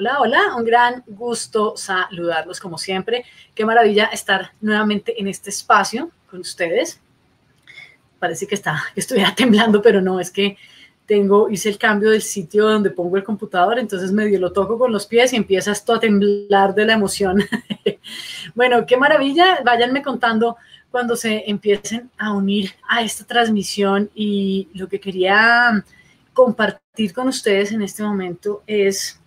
Hola, hola, un gran gusto saludarlos como siempre. Qué maravilla estar nuevamente en este espacio con ustedes. Parece que está, estuviera temblando, pero no, es que tengo, hice el cambio del sitio donde pongo el computador, entonces medio lo toco con los pies y empieza esto a temblar de la emoción. bueno, qué maravilla, váyanme contando cuando se empiecen a unir a esta transmisión y lo que quería compartir con ustedes en este momento es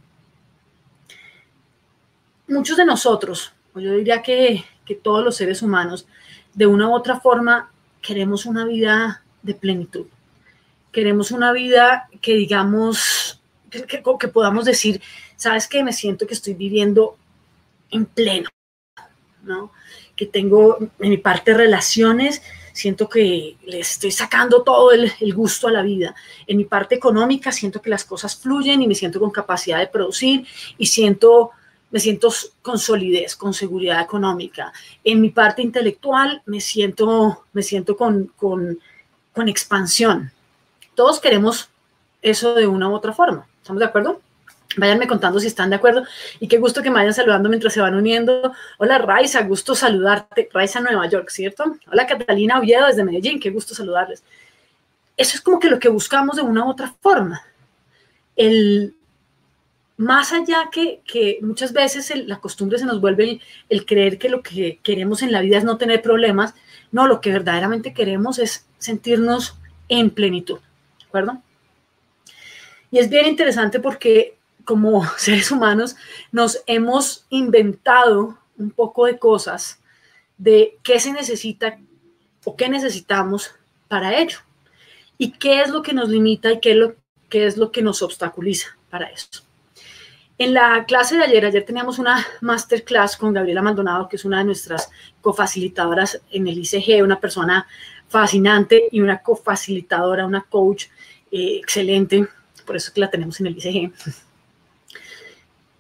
muchos de nosotros, o yo diría que, que todos los seres humanos, de una u otra forma queremos una vida de plenitud. Queremos una vida que digamos, que, que, podamos decir, sabes que me siento que estoy viviendo en pleno, ¿no? Que tengo en mi parte relaciones, siento que le estoy sacando todo el, el, gusto a la vida. En mi parte económica siento que las cosas fluyen y me siento con capacidad de producir y siento me siento con solidez, con seguridad económica. En mi parte intelectual me siento, me siento con, con, con expansión. Todos queremos eso de una u otra forma. ¿Estamos de acuerdo? Váyanme contando si están de acuerdo y qué gusto que me vayan saludando mientras se van uniendo. Hola Raiza, gusto saludarte. Raiza Nueva York, ¿cierto? Hola Catalina Oviedo desde Medellín, qué gusto saludarles. Eso es como que lo que buscamos de una u otra forma. El, más allá que, muchas veces la costumbre se nos vuelve el, creer que lo que queremos en la vida es no tener problemas, no, lo que verdaderamente queremos es sentirnos en plenitud, ¿de acuerdo? Y es bien interesante porque como seres humanos nos hemos inventado un poco de cosas de qué se necesita o qué necesitamos para ello y qué es lo que nos limita y qué es lo, qué es lo que nos obstaculiza para eso. En la clase de ayer, ayer teníamos una masterclass con Gabriela Maldonado, que es una de nuestras cofacilitadoras en el ICG, una persona fascinante y una cofacilitadora, una coach eh, excelente, por eso que la tenemos en el ICG.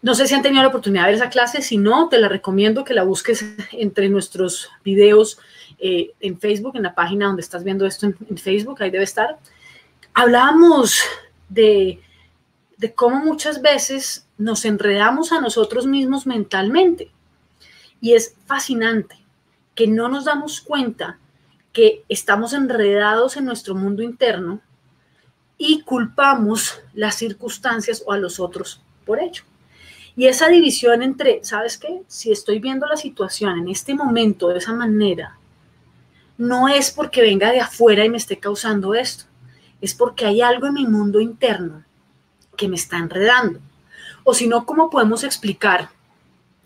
No sé si han tenido la oportunidad de ver esa clase, si no, te la recomiendo que la busques entre nuestros videos eh, en Facebook, en la página donde estás viendo esto en, en Facebook, ahí debe estar. Hablábamos de de cómo muchas veces nos enredamos a nosotros mismos mentalmente. Y es fascinante que no nos damos cuenta que estamos enredados en nuestro mundo interno y culpamos las circunstancias o a los otros por ello. Y esa división entre, ¿sabes qué? Si estoy viendo la situación en este momento de esa manera, no es porque venga de afuera y me esté causando esto, es porque hay algo en mi mundo interno que me está enredando. O si no, ¿cómo podemos explicar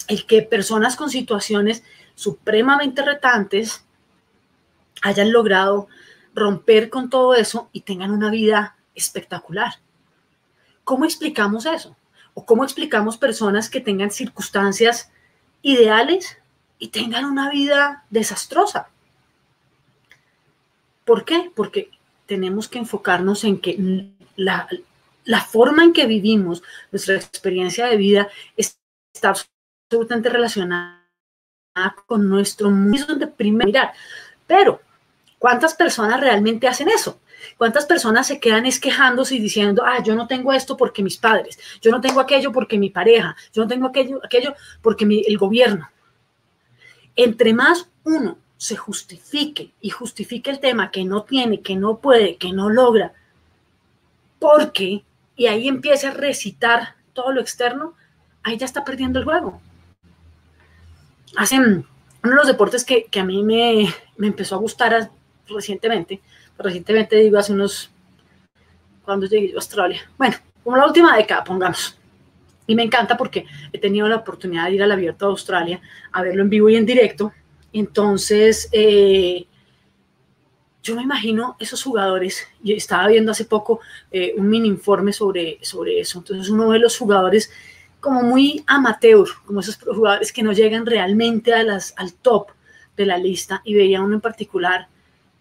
el que personas con situaciones supremamente retantes hayan logrado romper con todo eso y tengan una vida espectacular? ¿Cómo explicamos eso? ¿O cómo explicamos personas que tengan circunstancias ideales y tengan una vida desastrosa? ¿Por qué? Porque tenemos que enfocarnos en que la, la forma en que vivimos, nuestra experiencia de vida está absolutamente relacionada con nuestro mundo de primer mirar. Pero, ¿cuántas personas realmente hacen eso? ¿Cuántas personas se quedan esquejándose y diciendo, ah, yo no tengo esto porque mis padres, yo no tengo aquello porque mi pareja, yo no tengo aquello, aquello porque el gobierno? Entre más uno se justifique y justifique el tema que no tiene, que no puede, que no logra, porque y ahí empieza a recitar todo lo externo, ahí ya está perdiendo el juego. Hacen uno de los deportes que, a mí me, empezó a gustar recientemente, recientemente digo hace unos, cuando llegué a Australia, bueno, como la última década, pongamos. Y me encanta porque he tenido la oportunidad de ir al abierto de Australia a verlo en vivo y en directo. Entonces, eh, yo me imagino esos jugadores, y estaba viendo hace poco eh, un mini informe sobre, sobre eso, entonces uno ve los jugadores como muy amateur, como esos jugadores que no llegan realmente a las, al top de la lista, y veía uno en particular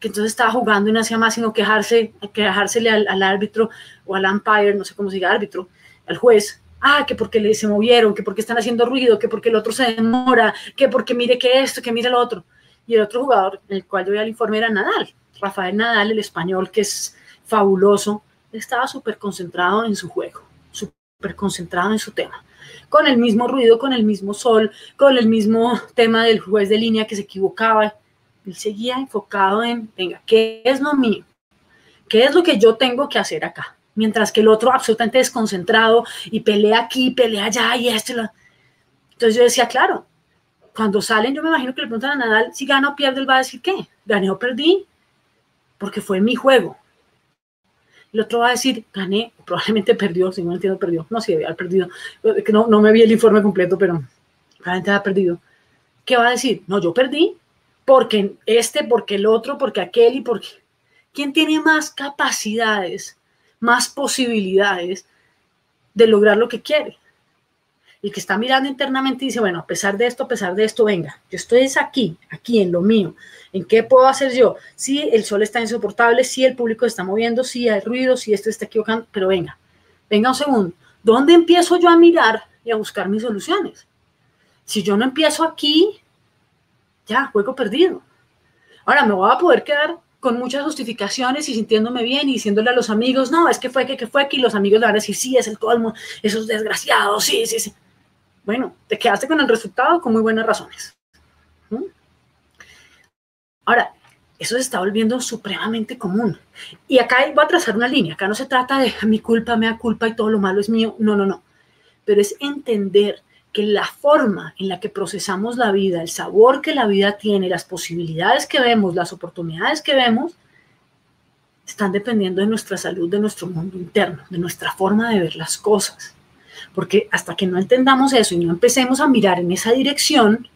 que entonces estaba jugando y no hacía más sino quejarse, quejársele al, al árbitro o al umpire, no sé cómo se diga árbitro, al juez, ah, que porque le, se movieron, que porque están haciendo ruido, que porque el otro se demora, que porque mire que esto, que mire lo otro. Y el otro jugador, el cual yo veía el informe, era Nadal. Rafael Nadal, el español, que es fabuloso, estaba súper concentrado en su juego, súper concentrado en su tema. con el mismo ruido, con el mismo sol, con el mismo tema del juez de línea que se equivocaba. Él seguía enfocado en, venga, ¿qué es lo mío? ¿Qué es lo que yo tengo que hacer acá? Mientras que el otro absolutamente desconcentrado y pelea aquí, pelea allá y esto. Entonces yo decía, claro, cuando salen yo me imagino que le preguntan a Nadal si gana o pierde, él va a decir, ¿qué? ¿Gané o perdí? Porque fue mi juego. El otro va a decir, gané, probablemente perdió, si no entiendo, perdió. No, si debía haber perdido. No, no me vi el informe completo, pero probablemente ha perdido. ¿Qué va a decir? No, yo perdí porque este, porque el otro, porque aquel y porque... ¿Quién tiene más capacidades, más posibilidades de lograr lo que quiere? El que está mirando internamente y dice, bueno, a pesar de esto, a pesar de esto, venga, yo estoy aquí, aquí en lo mío. ¿En qué puedo hacer yo? Si sí, el sol está insoportable, si sí, el público está moviendo, si sí, hay ruido, si esto está equivocando, pero venga, venga un segundo. ¿Dónde empiezo yo a mirar y a buscar mis soluciones? Si yo no empiezo aquí, ya, juego perdido. Ahora me voy a poder quedar con muchas justificaciones y sintiéndome bien y diciéndole a los amigos, no, es que fue que, que fue y los amigos le van a decir, sí, es el colmo, esos desgraciados, sí, sí, sí. Bueno, te quedaste con el resultado con muy buenas razones. Ahora, eso se está volviendo supremamente común. Y acá voy a trazar una línea. Acá no se trata de mi culpa, me da culpa y todo lo malo es mío. No, no, no. Pero es entender que la forma en la que procesamos la vida, el sabor que la vida tiene, las posibilidades que vemos, las oportunidades que vemos, están dependiendo de nuestra salud, de nuestro mundo interno, de nuestra forma de ver las cosas. Porque hasta que no entendamos eso y no empecemos a mirar en esa dirección,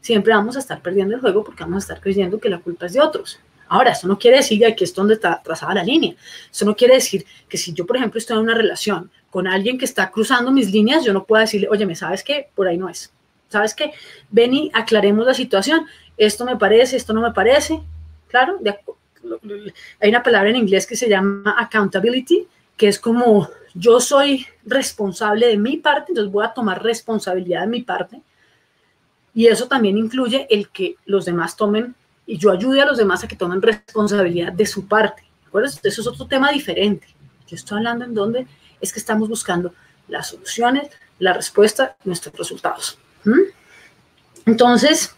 siempre vamos a estar perdiendo el juego porque vamos a estar creyendo que la culpa es de otros. Ahora, eso no quiere decir que es donde está trazada la línea. Eso no quiere decir que si yo, por ejemplo, estoy en una relación con alguien que está cruzando mis líneas, yo no puedo decirle, oye, ¿me sabes qué? Por ahí no es. ¿Sabes qué? Ven y aclaremos la situación. Esto me parece, esto no me parece. Claro, hay una palabra en inglés que se llama accountability, que es como yo soy responsable de mi parte, entonces voy a tomar responsabilidad de mi parte. Y eso también incluye el que los demás tomen y yo ayude a los demás a que tomen responsabilidad de su parte. ¿De acuerdo? Eso es otro tema diferente. Yo estoy hablando en donde es que estamos buscando las soluciones, la respuesta, nuestros resultados. Entonces,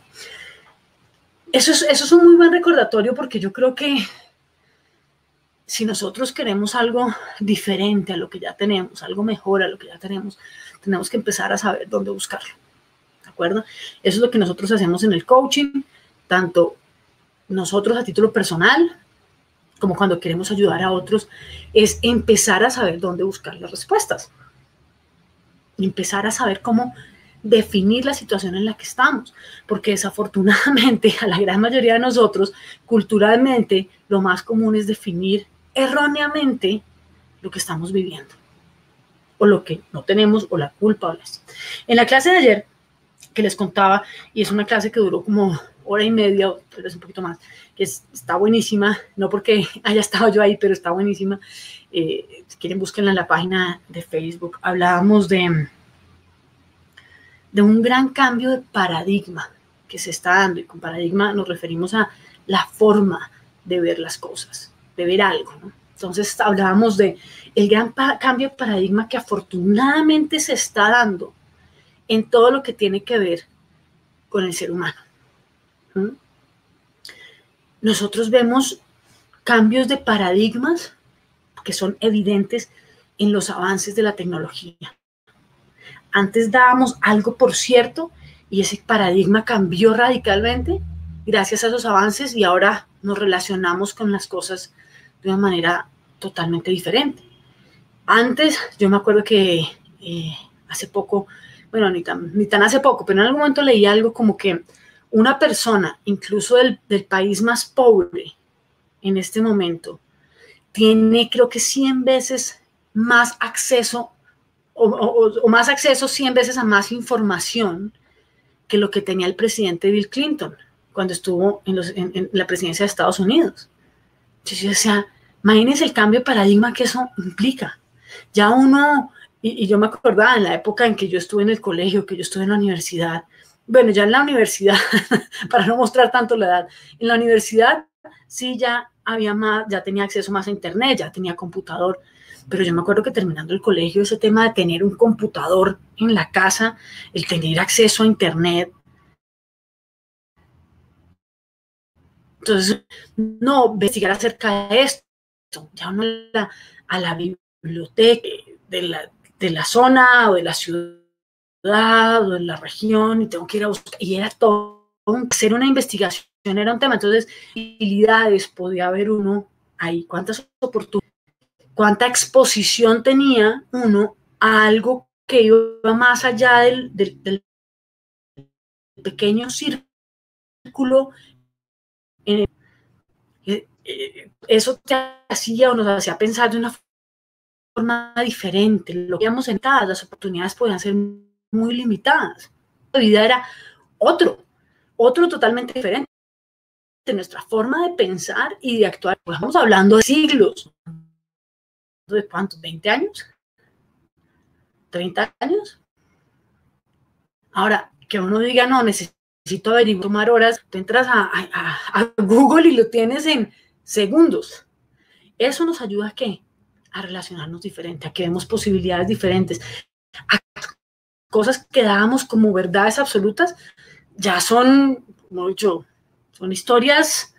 eso es, eso es un muy buen recordatorio porque yo creo que si nosotros queremos algo diferente a lo que ya tenemos, algo mejor a lo que ya tenemos, tenemos que empezar a saber dónde buscarlo. ¿De acuerdo? Eso es lo que nosotros hacemos en el coaching, tanto nosotros a título personal como cuando queremos ayudar a otros, es empezar a saber dónde buscar las respuestas. Empezar a saber cómo definir la situación en la que estamos, porque desafortunadamente a la gran mayoría de nosotros, culturalmente, lo más común es definir erróneamente lo que estamos viviendo, o lo que no tenemos, o la culpa. O En la clase de ayer, que les contaba, y es una clase que duró como hora y media, tal vez un poquito más, que está buenísima, no porque haya estado yo ahí, pero está buenísima. Eh, si quieren, búsquenla en la página de Facebook. Hablábamos de, de un gran cambio de paradigma que se está dando, y con paradigma nos referimos a la forma de ver las cosas, ver algo. Entonces hablábamos de el gran cambio de paradigma que afortunadamente se está dando en todo lo que tiene que ver con el ser humano. Nosotros vemos cambios de paradigmas que son evidentes en los avances de la tecnología. Antes dábamos algo por cierto y ese paradigma cambió radicalmente gracias a esos avances y ahora nos relacionamos con las cosas de una manera totalmente diferente. Antes, yo me acuerdo que eh, hace poco, bueno, ni tan, ni tan hace poco, pero en algún momento leí algo como que una persona, incluso del, país más pobre en este momento, tiene creo que 100 veces más acceso o, más acceso 100 veces a más información que lo que tenía el presidente Bill Clinton cuando estuvo en, la presidencia de Estados Unidos. Entonces, o sea, imagínense el cambio de paradigma que eso implica. Ya uno, y, y, yo me acordaba en la época en que yo estuve en el colegio, que yo estuve en la universidad, bueno, ya en la universidad, para no mostrar tanto la edad, en la universidad sí ya había más, ya tenía acceso más a internet, ya tenía computador. pero yo me acuerdo que terminando el colegio, ese tema de tener un computador en la casa, el tener acceso a Internet. Entonces, no investigar acerca de esto, ya uno a la biblioteca de la, de la zona o de la ciudad o de la región y tengo que ir a buscar, y era todo, hacer una investigación era un tema, entonces, habilidades podía haber uno ahí, cuántas oportunidades, cuánta exposición tenía uno a algo que iba más allá del, del, pequeño círculo. Eh, eh, eso te hacía o nos hacía pensar de una forma diferente. Lo que íbamos en cada, las oportunidades podían ser muy limitadas. La vida era otro, otro totalmente diferente. Nuestra forma de pensar y de actuar. Pues estamos hablando de siglos. ¿De cuántos? ¿20 años? ¿30 años? Ahora, que uno diga, no, necesito averiguar, tomar horas, tú entras a, a, Google y lo tienes en segundos. Eso nos ayuda a qué? A relacionarnos diferente, a que vemos posibilidades diferentes, a cosas que dábamos como verdades absolutas, ya son, como yo, son historias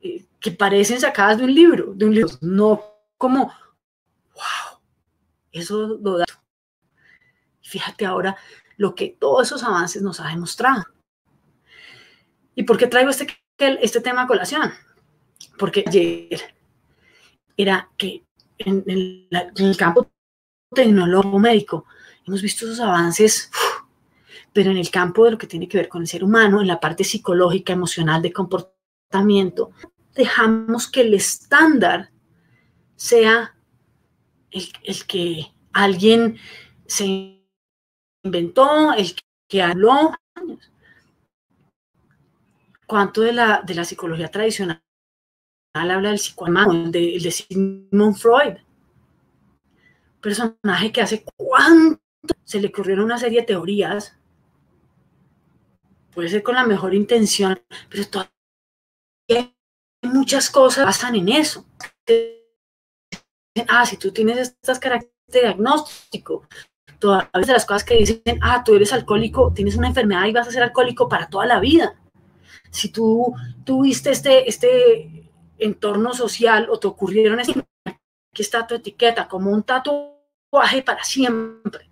eh, que parecen sacadas de un libro, de un libro, no como, wow, eso lo da. Fíjate ahora lo que todos esos avances nos ha demostrado. ¿Y por qué traigo este, este tema a colación? Porque ayer era que en el, en el campo tecnológico médico hemos visto esos avances, pero en el campo de lo que tiene que ver con el ser humano, en la parte psicológica, emocional, de comportamiento, dejamos que el estándar sea el, que alguien se inventó, el que habló. ¿Cuánto de la, de la psicología tradicional habla del psicoanalista, el de Sigmund Freud? Personaje que hace cuánto se le ocurrieron una serie de teorías, puede ser con la mejor intención, pero todavía muchas cosas pasan en eso. Ah, si tú tienes estas características de diagnóstico, todas las cosas que dicen, ah, tú eres alcohólico, tienes una enfermedad y vas a ser alcohólico para toda la vida. Si tú tuviste este, este entorno social o te ocurrieron, aquí está tu etiqueta, como un tatuaje para siempre.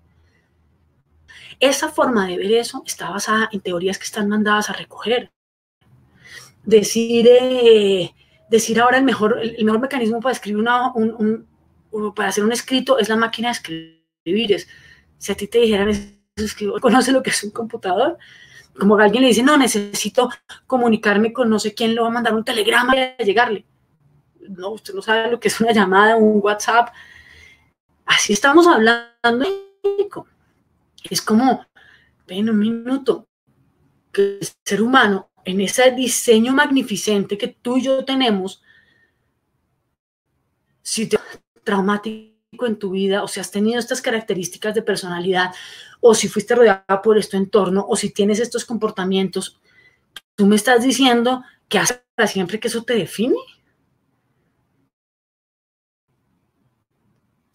Esa forma de ver eso está basada en teorías que están mandadas a recoger. Decir, eh, decir ahora el mejor, el mejor mecanismo para escribir una, un, para hacer un escrito es la máquina de escribir. Es, si a ti te dijeran, ¿conoce lo que es un computador? Como que alguien le dice, no, necesito comunicarme con no sé quién, le va a mandar un telegrama y llegarle. No, usted no sabe lo que es una llamada, un WhatsApp. Así estamos hablando. Es como, ven un minuto, que el ser humano, en ese diseño magnificente que tú y yo tenemos, si te traumático en tu vida, o si has tenido estas características de personalidad, o si fuiste rodeada por este entorno, o si tienes estos comportamientos, tú me estás diciendo que hasta siempre que eso te define.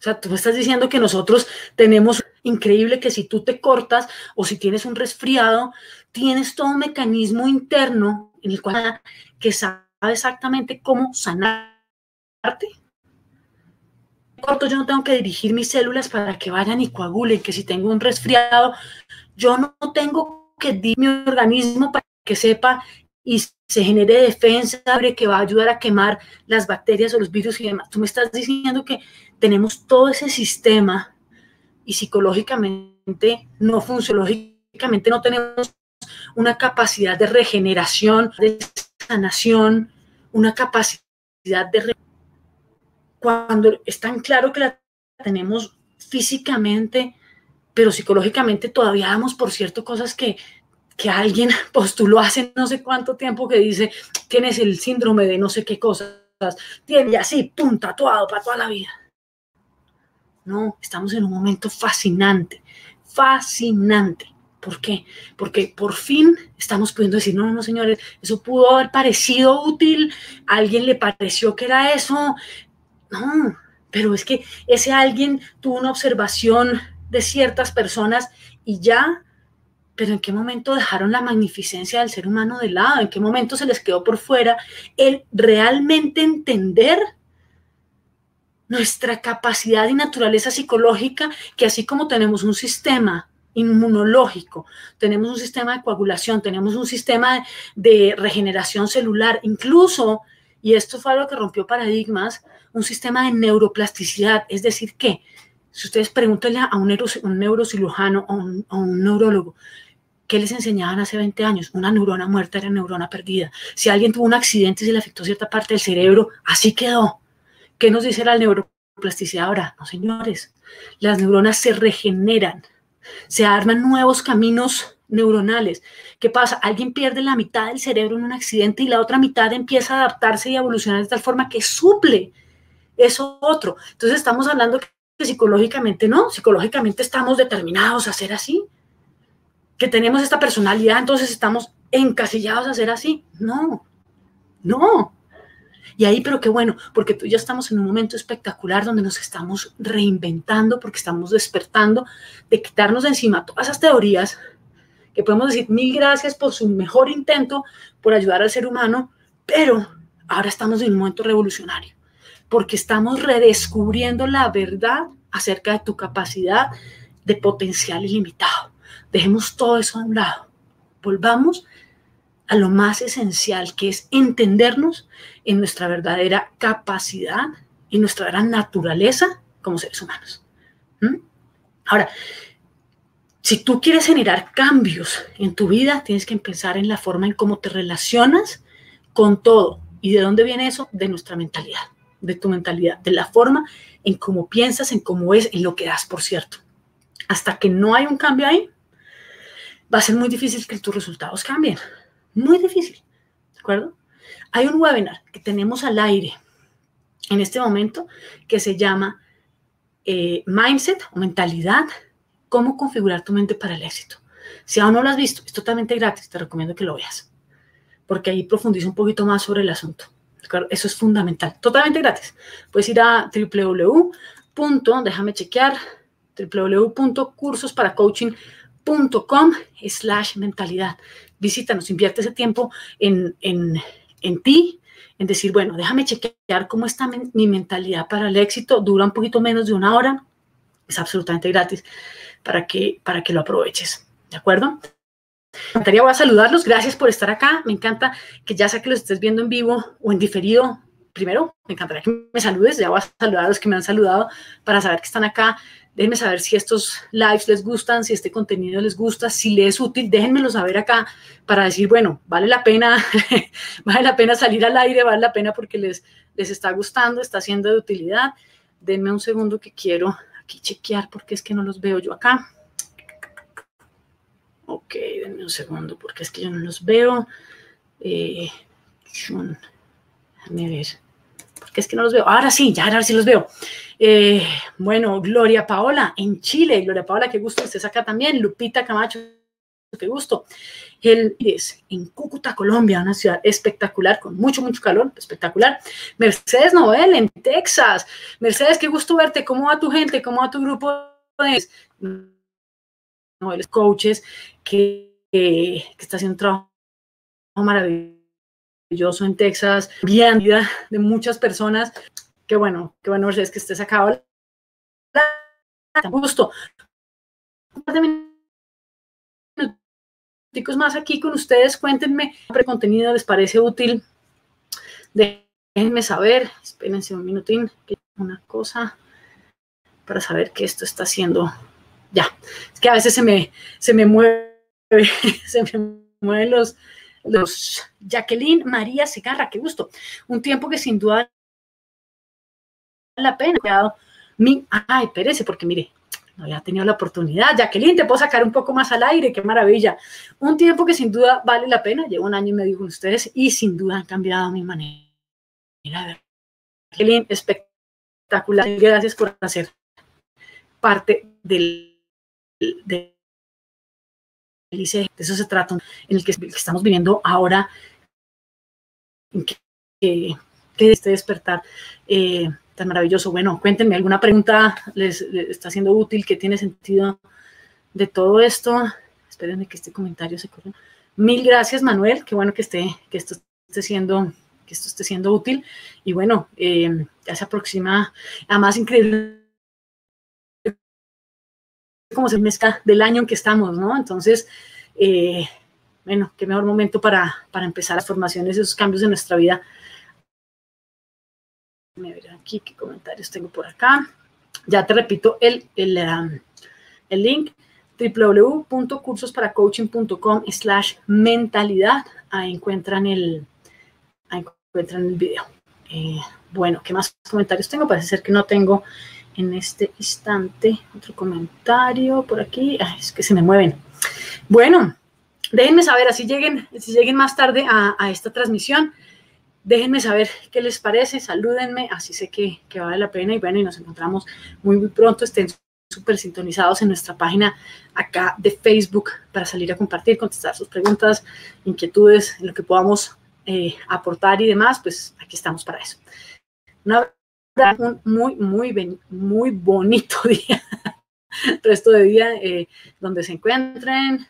O sea, tú me estás diciendo que nosotros tenemos increíble que si tú te cortas o si tienes un resfriado, tienes todo un mecanismo interno en el cual que sabe exactamente cómo sanarte. Yo no tengo que dirigir mis células para que vayan y coagulen, que si tengo un resfriado, yo no tengo que dirigir mi organismo para que sepa y se genere defensa que va a ayudar a quemar las bacterias o los virus y demás. Tú me estás diciendo que tenemos todo ese sistema y psicológicamente no funciona, lógicamente no tenemos una capacidad de regeneración, de sanación, una capacidad de... Cuando es tan claro que la tenemos físicamente, pero psicológicamente todavía damos por cierto cosas que que alguien postuló hace no sé cuánto tiempo que dice, tienes el síndrome de no sé qué cosas, tiene así, pum, tatuado para toda la vida. No, estamos en un momento fascinante, fascinante. ¿Por qué? Porque por fin estamos pudiendo decir, no, no, señores, eso pudo haber parecido útil, a alguien le pareció que era eso. No, pero es que ese alguien tuvo una observación de ciertas personas y ya, pero ¿en qué momento dejaron la magnificencia del ser humano de lado? ¿En qué momento se les quedó por fuera el realmente entender nuestra capacidad y naturaleza psicológica, que así como tenemos un sistema inmunológico, tenemos un sistema de coagulación, tenemos un sistema de regeneración celular, incluso, y esto fue algo que rompió paradigmas, un sistema de neuroplasticidad, es decir, que si ustedes pregúntenle a un, neurocirujano o un, un neurólogo, ¿qué les enseñaban hace 20 años? Una neurona muerta era neurona perdida. Si alguien tuvo un accidente y se le afectó cierta parte del cerebro, así quedó. ¿Qué nos dice la neuroplasticidad ahora? No, señores, las neuronas se regeneran, se arman nuevos caminos neuronales. ¿Qué pasa? Alguien pierde la mitad del cerebro en un accidente y la otra mitad empieza a adaptarse y a evolucionar de tal forma que suple eso otro. Entonces estamos hablando que psicológicamente no, psicológicamente estamos determinados a ser así, que tenemos esta personalidad, entonces estamos encasillados a ser así. No, no. Y ahí, pero qué bueno, porque tú ya estamos en un momento espectacular donde nos estamos reinventando, porque estamos despertando de quitarnos de encima todas esas teorías que podemos decir mil gracias por su mejor intento por ayudar al ser humano, pero ahora estamos en un momento revolucionario, porque estamos redescubriendo la verdad acerca de tu capacidad de potencial ilimitado. Dejemos todo eso a un lado. Volvamos a lo más esencial, que es entendernos en nuestra verdadera capacidad, en nuestra gran naturaleza como seres humanos. ¿Mm? Ahora, si tú quieres generar cambios en tu vida, tienes que empezar en la forma en cómo te relacionas con todo. ¿Y de dónde viene eso? De nuestra mentalidad, de tu mentalidad, de la forma en cómo piensas, en cómo es, en lo que das, por cierto. Hasta que no hay un cambio ahí, va a ser muy difícil que tus resultados cambien. Muy difícil, ¿de acuerdo? Hay un webinar que tenemos al aire en este momento que se llama eh, Mindset o Mentalidad, cómo configurar tu mente para el éxito. Si aún no lo has visto, es totalmente gratis, te recomiendo que lo veas, porque ahí profundizo un poquito más sobre el asunto. Eso es fundamental, totalmente gratis. Puedes ir a www. déjame chequear, www.cursosparacoaching.com slash mentalidad visítanos, invierte ese tiempo en, ti, en decir, bueno, déjame chequear cómo está mi mentalidad para el éxito, dura un poquito menos de una hora, es absolutamente gratis para que, para que lo aproveches, ¿de acuerdo? Me encantaría voy a saludarlos, gracias por estar acá, me encanta que ya sea que los estés viendo en vivo o en diferido, primero, me encantaría que me saludes, ya voy a saludar a los que me han saludado para saber que están acá Déjenme saber si estos lives les gustan, si este contenido les gusta, si les es útil, déjenmelo saber acá para decir, bueno, vale la pena, vale la pena salir al aire, vale la pena porque les, les está gustando, está siendo de utilidad. Denme un segundo que quiero aquí chequear porque es que no los veo yo acá. Ok, denme un segundo porque es que yo no los veo. Eh, déjame ver. Porque es que no los veo. Ahora sí, ya ahora sí los veo. Eh, bueno, Gloria Paola en Chile. Gloria Paola, qué gusto que estés acá también. Lupita Camacho, qué gusto. El es en Cúcuta, Colombia, una ciudad espectacular, con mucho, mucho calor, espectacular. Mercedes Noel en Texas. Mercedes, qué gusto verte. ¿Cómo va tu gente? ¿Cómo va tu grupo de Noel, coaches que, que está haciendo un trabajo maravilloso en Texas, bien vida de muchas personas Qué bueno, qué bueno, Mercedes, que estés acá. Hola. Gusto. Un par de minutos más aquí con ustedes. Cuéntenme qué contenido les parece útil. Déjenme saber. Espérense un minutín. Una cosa para saber que esto está haciendo. Ya. Es que a veces se me, se me mueve, se me mueven los, los Jacqueline María Segarra, qué gusto. Un tiempo que sin duda la pena. Mi, ay, perece, porque mire, no había tenido la oportunidad. Jacqueline, te puedo sacar un poco más al aire, qué maravilla. Un tiempo que sin duda vale la pena. Llevo un año y medio con ustedes y sin duda han cambiado mi manera de ver. Jacqueline, espectacular. Gracias por hacer parte del, de eso se trata, en el que, estamos viviendo ahora, que, que, este despertar. Eh, tan maravilloso. Bueno, cuéntenme alguna pregunta, les, está siendo útil, qué tiene sentido de todo esto. Espérenme que este comentario se corra. Mil gracias, Manuel. Qué bueno que esté, que esto esté siendo, que esto esté siendo útil. Y bueno, eh, ya se aproxima, además increíble como se mezcla del año en que estamos, ¿no? Entonces, eh, bueno, qué mejor momento para, para empezar las formaciones, esos cambios en nuestra vida. Me aquí qué comentarios tengo por acá. Ya te repito el, el, el link www.cursosparacoaching.com slash mentalidad. Ahí encuentran el, ahí encuentran el video. Eh, bueno, ¿qué más comentarios tengo? Parece ser que no tengo en este instante otro comentario por aquí. es que se me mueven. Bueno, déjenme saber, así lleguen, si lleguen más tarde a, esta transmisión, déjenme saber qué les parece, salúdenme, así sé que, que, vale la pena y bueno, y nos encontramos muy, muy pronto, estén súper sintonizados en nuestra página acá de Facebook para salir a compartir, contestar sus preguntas, inquietudes, lo que podamos eh, aportar y demás, pues aquí estamos para eso. un muy, muy, muy bonito día, resto de día eh, donde se encuentren.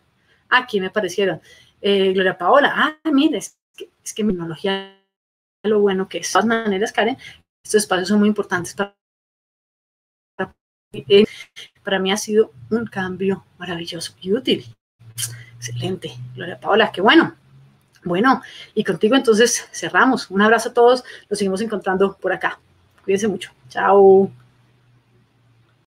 Aquí me parecieron. Eh, Gloria Paola, ah, mire, es que, es que mi tecnología, lo bueno que es. De todas maneras, Karen, estos espacios son muy importantes para para mí ha sido un cambio maravilloso y útil. Excelente, Gloria Paola, qué bueno. Bueno, y contigo entonces cerramos. Un abrazo a todos, nos seguimos encontrando por acá. Cuídense mucho. Chao.